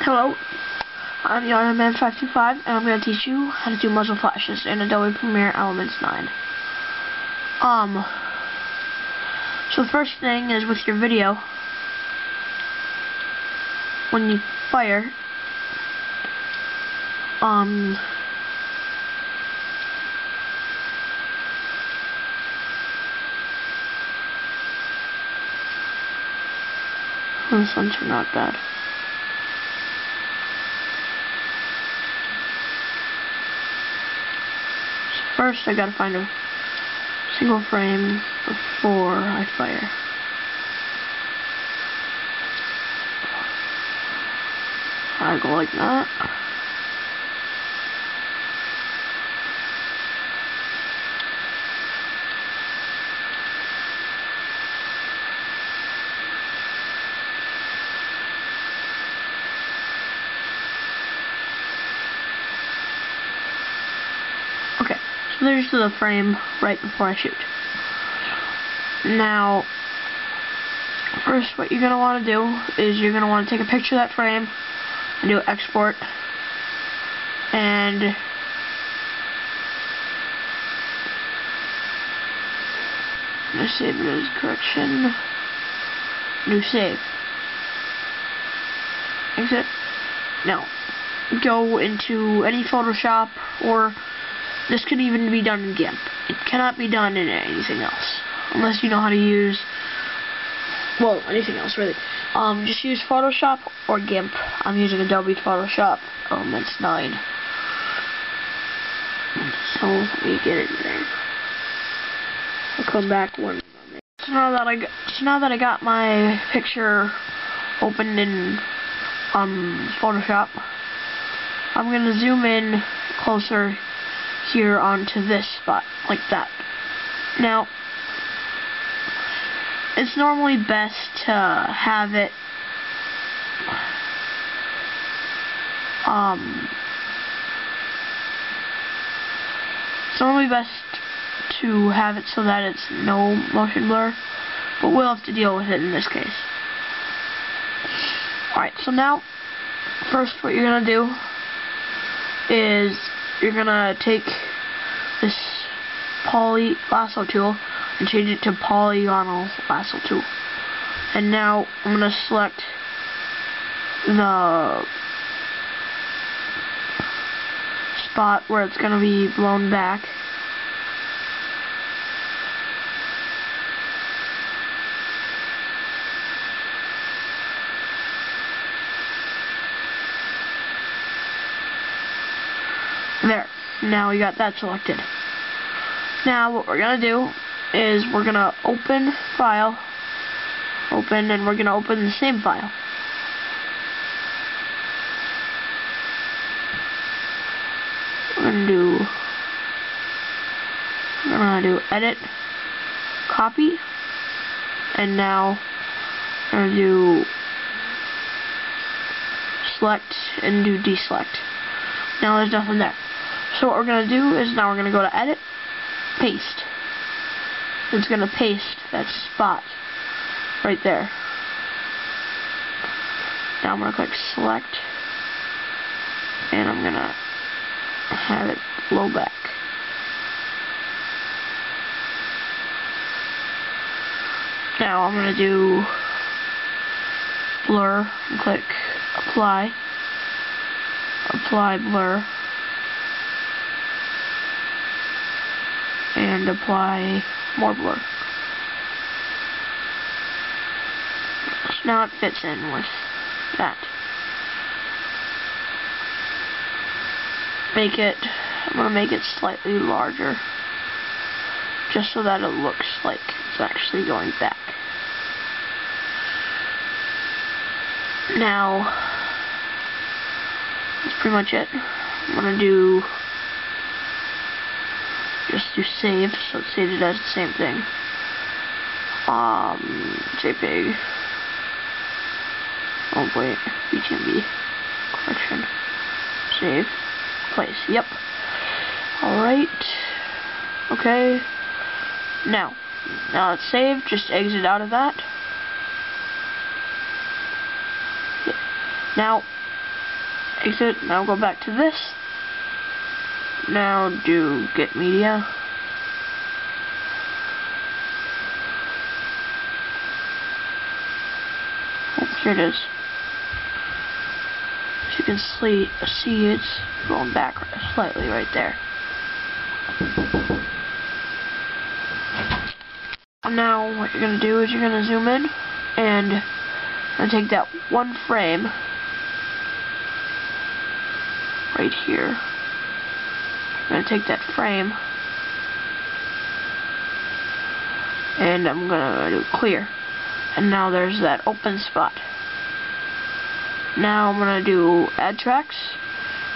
Hello, I'm YMan525 and I'm going to teach you how to do muzzle flashes in Adobe Premiere Elements 9. Um, so the first thing is with your video, when you fire, um, this ones not bad. First, I gotta find a single frame before I fire. I go like that. Okay, so there's the frame right before I shoot. Now, first what you're going to want to do is you're going to want to take a picture of that frame and do export. And I'm save it as correction. New save. Exit. Now go into any Photoshop or this can even be done in GIMP. It cannot be done in anything else. Unless you know how to use, well, anything else really. Um, just use Photoshop or GIMP. I'm using Adobe Photoshop Elements 9. So, let me get it there. I'll come back when so now that I got, so now that I got my picture opened in um Photoshop, I'm gonna zoom in closer here onto this spot, like that. Now, it's normally best to have it um it's normally best to have it so that it's no motion blur, but we'll have to deal with it in this case. Alright, so now, first what you're to do is you're gonna take this poly lasso tool and change it to polygonal lasso tool. And now I'm gonna select the spot where it's gonna be blown back. There. Now we got that selected. Now what we're going to do is we're going to open file, open, and we're going to open the same file. We're going to do, we're going to do edit, copy, and now we're going to do select and do deselect. Now there's nothing there. So what we're going to do is now we're going to go to edit, paste. It's going to paste that spot right there. Now I'm going to click select and I'm going to have it blow back. Now I'm going to do blur and click apply apply blur and apply more blur. So now it fits in with that. Make it, I'm going to make it slightly larger just so that it looks like it's actually going back. Now, that's pretty much it. I'm going to do just do save, so it saves it as the same thing. Um, JPEG. Oh wait, BTMB. Correction. Save. Place. Yep. Alright. Okay. Now. Now it's saved, just exit out of that. Now, exit. Now go back to this. Now do get media. Oh, here it is. You can see, see it's going back slightly right there. Now what you're going to do is you're going to zoom in and I'm take that one frame right here. I'm going to take that frame and I'm going to do clear. And now there's that open spot. Now I'm going to do add tracks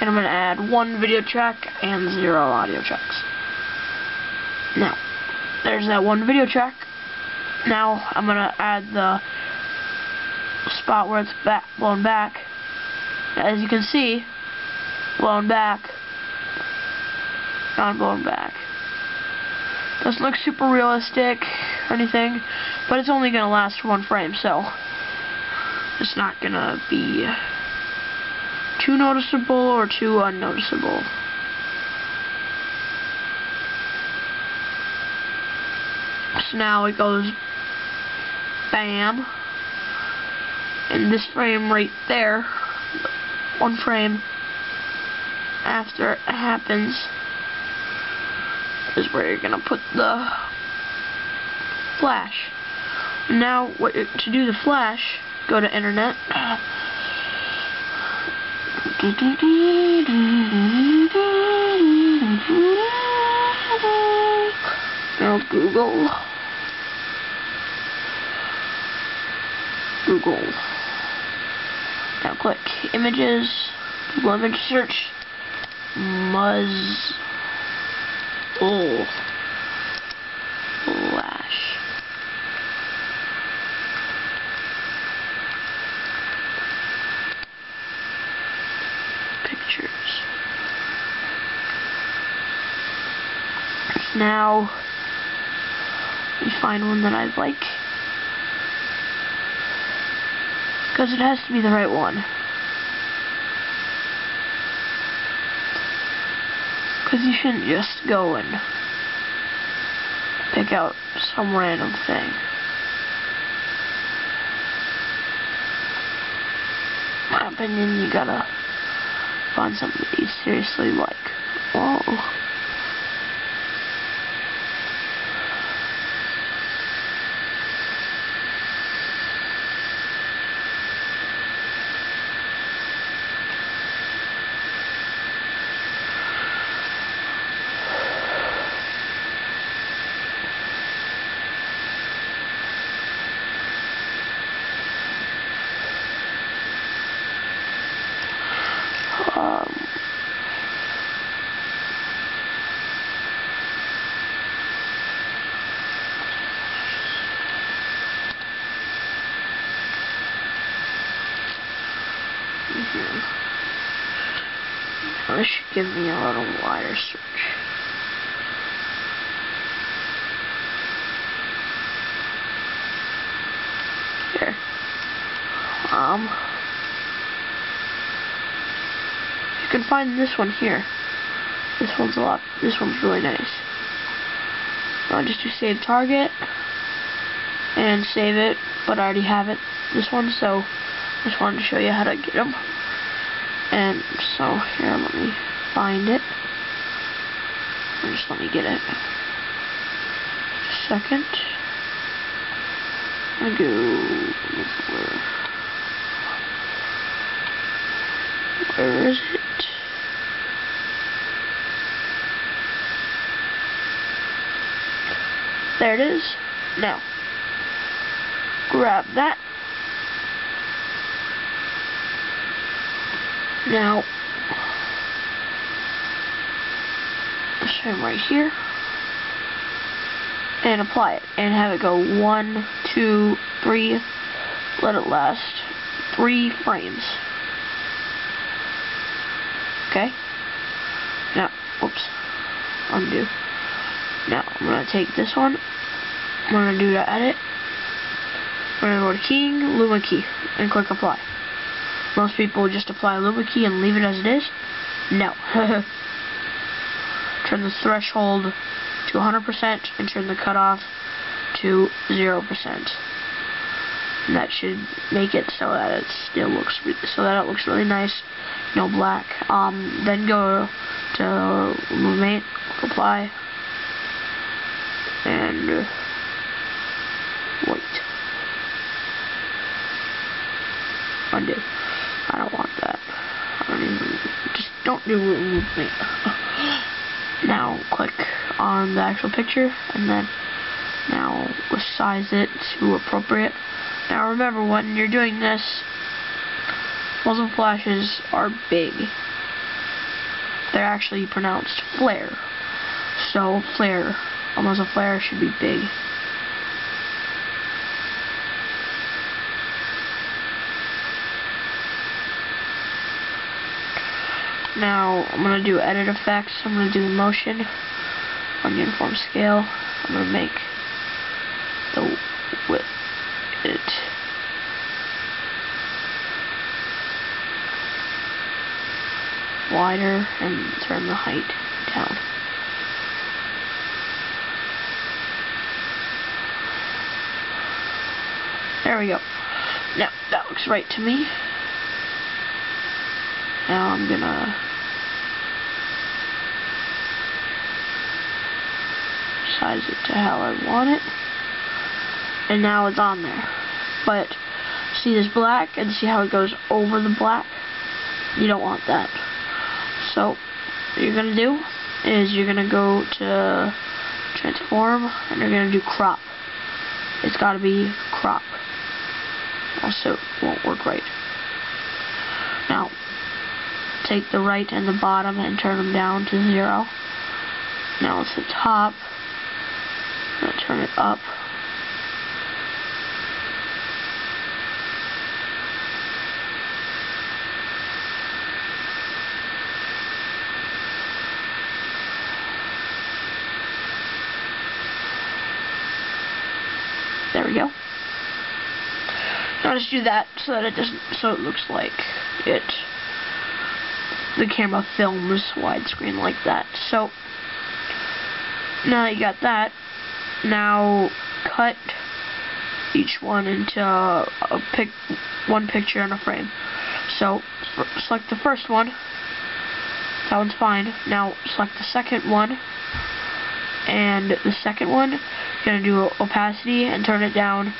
and I'm going to add one video track and zero audio tracks. Now, there's that one video track. Now I'm going to add the spot where it's back, blown back. As you can see, blown back, not blown back. Doesn't look super realistic or anything, but it's only going to last one frame, so it's not going to be too noticeable or too unnoticeable. So now it goes bam and this frame right there one frame after it happens is where you're gonna put the flash. Now what to do the flash go to internet. Now Google. Google. Now click images, Google image search, Muzz Oh Flash. Pictures. Now, we find one that I like. Because it has to be the right one. Because you shouldn't just go and pick out some random thing. my opinion, you gotta find something that you seriously like. Whoa. Um, mhm. This should give me a little wider search. Here. Um, you can find this one here. This one's a lot, this one's really nice. I'll just do save target and save it, but I already have it, this one, so just wanted to show you how to get them. And so here, let me find it. Or just let me get it. Second. I go where? Where is it? There it is. Now, grab that. Now, show him right here. And apply it. And have it go one, two, three. Let it last three frames. Okay? Now, oops. Undo. Now, I'm going to take this one. I'm going to do the edit. I'm going to go to keying, Luma key, and click apply. Most people just apply a Luma key and leave it as it is. No. turn the threshold to 100% and turn the cutoff to 0%. And that should make it so that it still looks so that it looks really nice, no black. Um, then go to Lumate, apply, and wait. Undo. I don't want that. I don't even just don't do Lumate. now click on the actual picture and then now size it to appropriate. Now remember when you're doing this, muzzle flashes are big. They're actually pronounced flare. So flare, a muzzle flare should be big. Now, I'm going to do edit effects. I'm going to do motion on uniform scale. I'm going to make the width it wider and turn the height down. There we go. Now, that looks right to me. Now I'm gonna size it to how I want it. And now it's on there. But see this black and see how it goes over the black? You don't want that. So what you're gonna do is you're gonna go to transform and you're gonna do crop. It's gotta be crop. Also it won't work right. Now take the right and the bottom and turn them down to zero. Now it's the top. Gonna turn it up. There we go. Now just do that so that it doesn't, so it looks like it, the camera films widescreen like that. So, now that you got that, now cut each one into a pic, one picture in a frame. So, select the first one. That one's fine. Now, select the second one. And the second one, you're going to do opacity and turn it down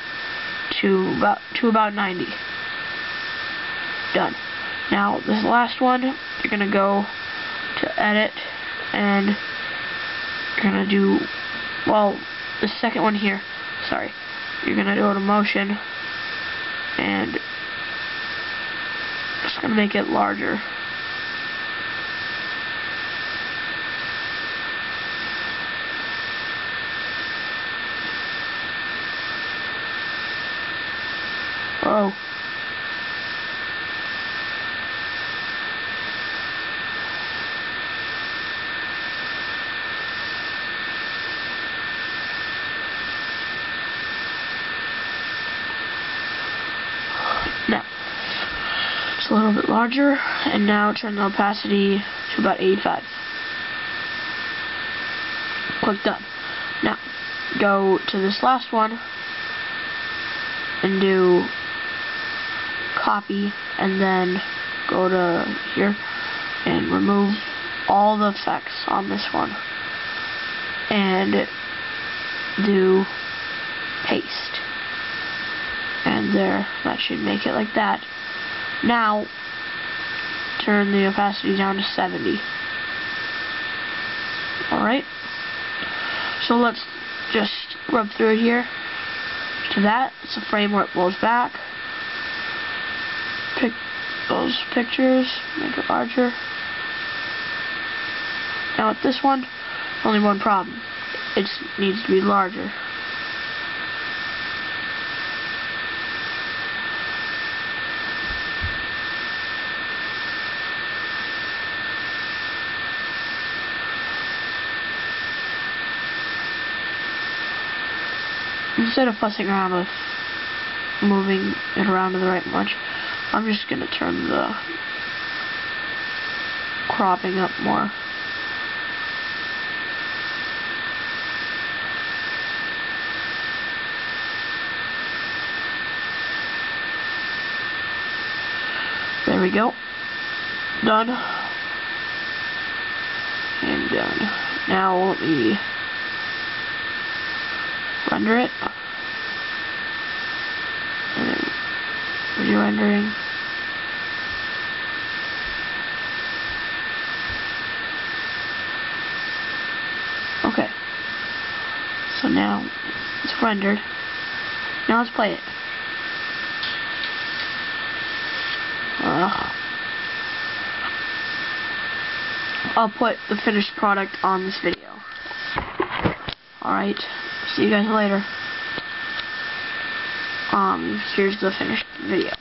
to about to about 90. Done. Now this last one, you're going to go to edit and you're going to do well the second one here. Sorry. You're going to go to motion and just going to make it larger. Oh. Now, it's a little bit larger, and now turn the opacity to about 85. Click done. Now, go to this last one, and do copy and then go to here and remove all the effects on this one and do paste and there that should make it like that now turn the opacity down to 70 alright so let's just rub through it here to that it's a frame where it blows back pick those pictures, make it larger. Now with this one, only one problem. It needs to be larger. Instead of fussing around with moving it around to the right much, I'm just gonna turn the cropping up more. There we go. Done. And done. Now let me render it. And then re-rendering. Okay. So now it's rendered. Now let's play it. Ugh. I'll put the finished product on this video. Alright, see you guys later. Um, here's the finished video.